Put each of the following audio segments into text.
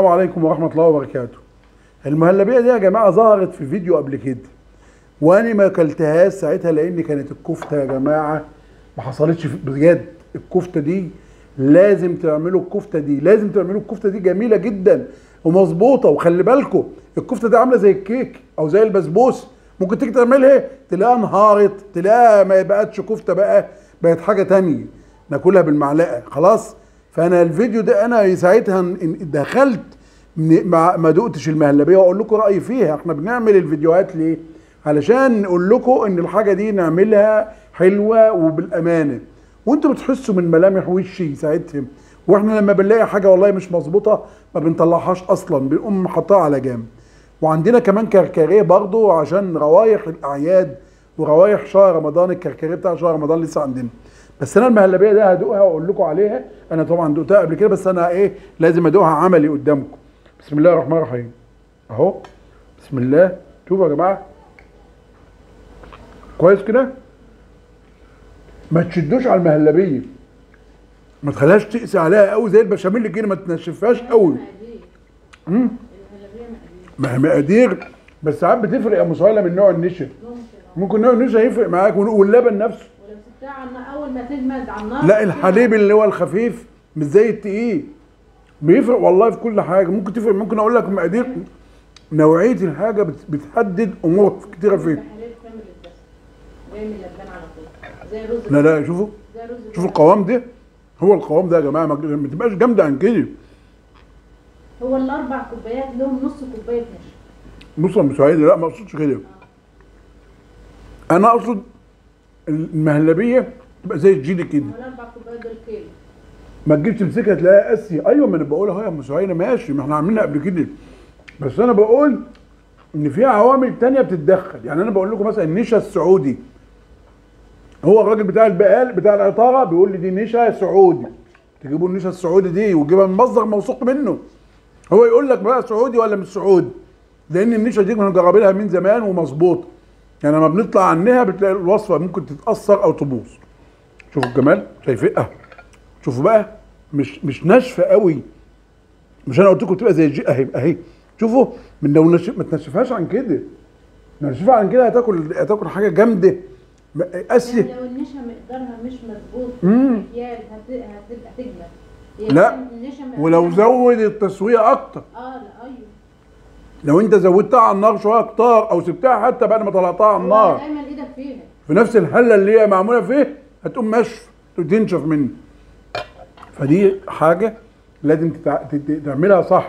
السلام عليكم ورحمة الله وبركاته. المهلبية دي يا جماعة ظهرت في فيديو قبل كده. وأنا ما أكلتهاش ساعتها لأن كانت الكفتة يا جماعة ما حصلتش بجد الكفتة دي لازم تعملوا الكفتة دي، لازم تعملوا الكفتة دي جميلة جدا ومظبوطة وخلي بالكم الكفتة دي عاملة زي الكيك أو زي البسبوس ممكن تيجي تعملها تلاقيها انهارت تلاقيها ما بقتش كفتة بقى بقت حاجة تانية ناكلها بالمعلقة خلاص فأنا الفيديو ده أنا ساعتها دخلت ما دقتش المهلبيه واقول لكم رأيي فيها. إحنا بنعمل الفيديوهات ليه؟ علشان نقول لكم إن الحاجة دي نعملها حلوة وبالأمانة. وأنتوا بتحسوا من ملامح وشي ساعتها. وإحنا لما بنلاقي حاجة والله مش مظبوطة ما بنطلعهاش أصلا. بنقوم حاطاها على جنب. وعندنا كمان كركريه برضو عشان روايح الأعياد وروايح شهر رمضان الكركريه بتاع شهر رمضان لسه عندنا. بس أنا المهلبية ده هدوقها وأقول لكم عليها. أنا طبعا دقتها قبل كده بس أنا إيه لازم أدوقها عملي قدامكم. بسم الله الرحمن الرحيم. أهو. بسم الله. شوفوا يا جماعة. كويس كده؟ ما تشدوش على المهلبية. ما تخليهاش تقسي عليها قوي زي البشاميل كده ما تنشفهاش قوي. امم ما هي مقادير بس ساعات بتفرق يا مسهله من نوع النشا. ممكن نوع النشا يفرق معاك واللبن نفسه. أول ما تجمد على النار. لا الحليب اللي هو الخفيف مش زي التقيل. بيفرق والله في كل حاجة. ممكن تفرق ممكن أقول لك مقادير. نوعية الحاجة بت- بتحدد أمور كتيرة الرز لا لا شوفوا. شوفوا القوام ده. هو القوام ده يا جماعة ما تبقاش جامدة عن كده. هو الأربع كوبايات لهم نص كوباية نشا. يا ام سعيد لا ما أقصدش كده. أنا أقصد المهلبية تبقى زي الجيلي كده. ما تجيش تمسكها تلاقيها قاسية. أيوه ما أنا بقول أهو يا أم سعيد ماشي ما إحنا عاملينها قبل كده. بس أنا بقول إن في عوامل تانية بتتدخل. يعني أنا بقول لكم مثلا النشا السعودي. هو الراجل بتاع البقال بتاع العطارة بيقول لي دي نشا سعودي. تجيبوا النشا السعودي دي وتجيبها من مصدر موثوق منه. هو يقول لك بقى سعودي ولا مش سعودي؟ لأن النشا دي كنا مجربينها من زمان ومظبوطة. يعني لما بنطلع عنها بتلاقي الوصفة ممكن تتأثر أو تبوظ. شوفوا الجمال شايفين؟ آه شوفوا بقى مش مش ناشفة قوي. مش أنا قلت لكم تبقى زي الجي أهي أهي. شوفوا من لو نشف ما تنشفهاش عن كده. نشفها عن كده هتاكل هتاكل حاجة جامدة. قاسية. يعني لو النشا مقدارها مش مظبوط هتبقى تجمد هي لا. ولو زود التسوية أكتر. لو انت زودتها على النار شوية كتار أو سبتها حتى بعد ما طلعتها على النار دايما إيدك فيها. في نفس الحله اللي هي معمولة فيه هتقوم نشف تنشف مني فدي حاجة لازم تعملها صح.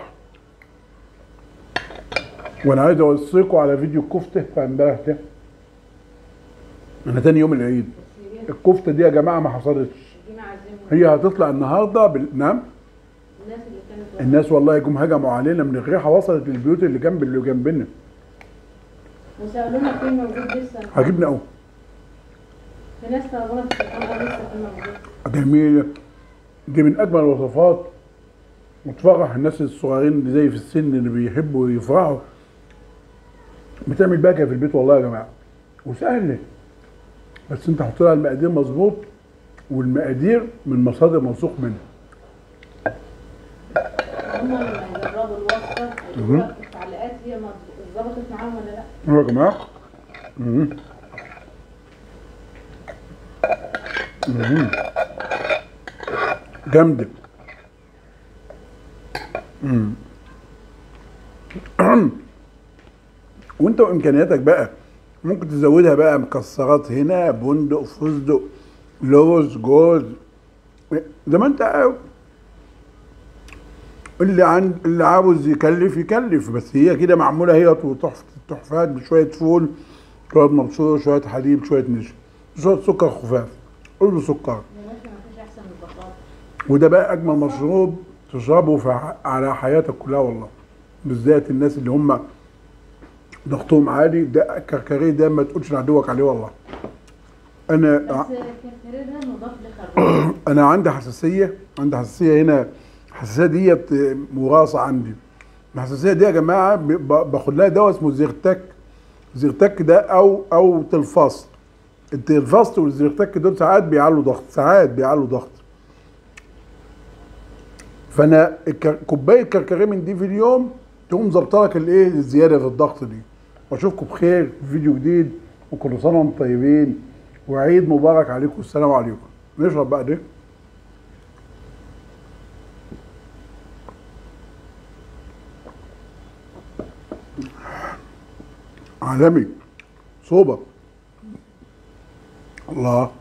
وأنا عايز اوصيكم على فيديو الكفتة بتاع امبارح ده. أنا تاني يوم العيد. الكفتة دي يا جماعة ما حصلتش. هي هتطلع النهارده بال... نعم؟ الناس اللي. الناس والله جم هجموا علينا من الريحة وصلت للبيوت اللي جنب اللي جنبنا. وسالونا فين موجود لسه. عجبني قوي في ناس طلبونا لسه فين موجود جميلة دي من أجمل الوصفات. وتفرح الناس الصغيرين اللي زي في السن اللي بيحبوا يفرحوا. بتعمل باكة في البيت والله يا جماعة. وسهلة. بس انت حط لها المقادير مظبوط والمقادير من مصادر موثوق منها هم لما يجربوا الوصفه هيقولوا لك في التعليقات هي ظبطت معاهم ولا لا يا. مم. جامدة. وانت وإمكانياتك بقى ممكن تزودها بقى مكسرات هنا بندق فستق لوز جوز زي ما انت اللي عند اللي عاوز يكلف يكلف. بس هي كده معمولة هي تحفه التحفات بشوية فول شوية مبشور شوية حليب شوية نشا شوية سكر خفاف. قول له سكر. وده بقى أجمل مشروب تشربه في على حياتك كلها والله. بالذات الناس اللي هم ضغطهم عالي ده الكركريه ده ما تقولش لعدوك عليه والله. أنا بس الكركريه ده مضاف لخروف. أنا عندي حساسية عندي حساسية هنا الحساسيه ديت وراثه عندي. الحساسيه دي يا جماعة باخد لها دواء اسمه زيرتك. زيرتك ده أو أو تلفاست التلفاست والزيرتك دول ساعات بيعلوا ضغط ساعات بيعلوا ضغط. فأنا كوباية كركديه من دي في اليوم تقوم ظابطة لك الإيه؟ الزيادة في الضغط دي. وأشوفكم بخير في فيديو جديد وكل سنة وأنتم طيبين. وعيد مبارك عليكم السلام عليكم. نشرب بقى ده. عالمي. صوبة. الله.